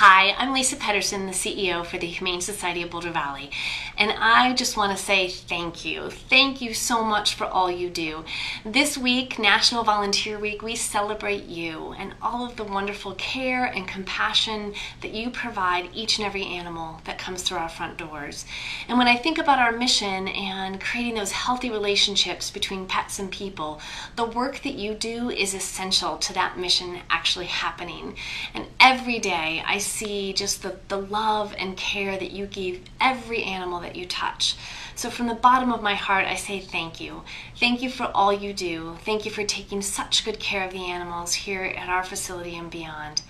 Hi, I'm Lisa Pedersen, the CEO for the Humane Society of Boulder Valley, and I just want to say thank you. Thank you so much for all you do. This week, National Volunteer Week, we celebrate you and all of the wonderful care and compassion that you provide each and every animal that comes through our front doors. And when I think about our mission and creating those healthy relationships between pets and people, the work that you do is essential to that mission actually happening. And every day I see just the, the love and care that you give every animal that you touch. So, from the bottom of my heart, I say thank you. Thank you for all you do. Thank you for taking such good care of the animals here at our facility and beyond.